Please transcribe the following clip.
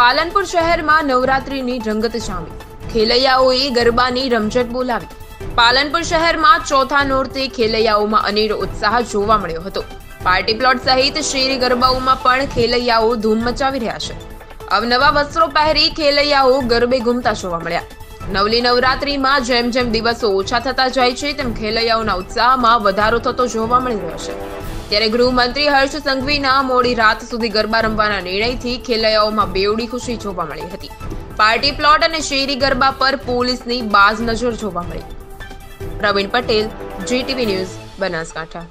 પાલનપુર શહેરમાં નવરાત્રીની રંગત જામી. ખેલૈયાઓએ ગરબાની રમઝટ બોલાવી. પાલનપુર શહેરમાં ચોથા નોરતે ખેલૈયાઓમાં અનેરો ઉત્સાહ જોવા મળ્યો હતો. પાર્ટી પ્લોટ સહિત શેરી ગરબાઓમાં પણ ખેલૈયાઓ ધૂમ મચાવી રહ્યા છે. અવનવા વસ્ત્રો પહેરી ખેલૈયાઓ ગરબે ઘૂમતા જોવા મળ્યા. નવલી નવરાત્રીમાં જેમ જેમ દિવસો ઓછા થતા જાય છે, તેમ ખેલૈયાઓના ઉત્સાહમાં વધારો થતો જોવા મળી રહ્યો છે. ત્યારે ગૃહમંત્રી હર્ષ સંઘવીના મોડી રાત સુધી ગરબા રમવાના નિર્ણયથી ખેલૈયાઓમાં બેવડી ખુશી જોવા મળી હતી. પાર્ટી પ્લોટ અને શેરી ગરબા પર પોલીસની બાજ નજર જોવા મળી. Pravin Patel GTV news, Banaskantha.